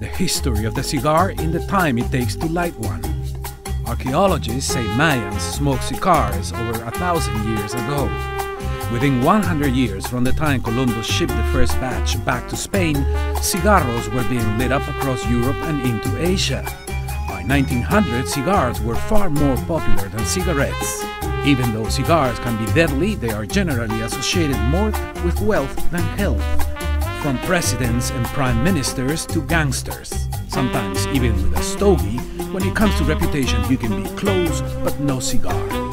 the history of the cigar in the time it takes to light one. Archaeologists say Mayans smoked cigars over a thousand years ago. Within 100 years from the time Columbus shipped the first batch back to Spain, cigarros were being lit up across Europe and into Asia. By 1900, cigars were far more popular than cigarettes. Even though cigars can be deadly, they are generally associated more with wealth than health. From presidents and prime ministers to gangsters. Sometimes even with a stogie, when it comes to reputation, you can be close but no cigar.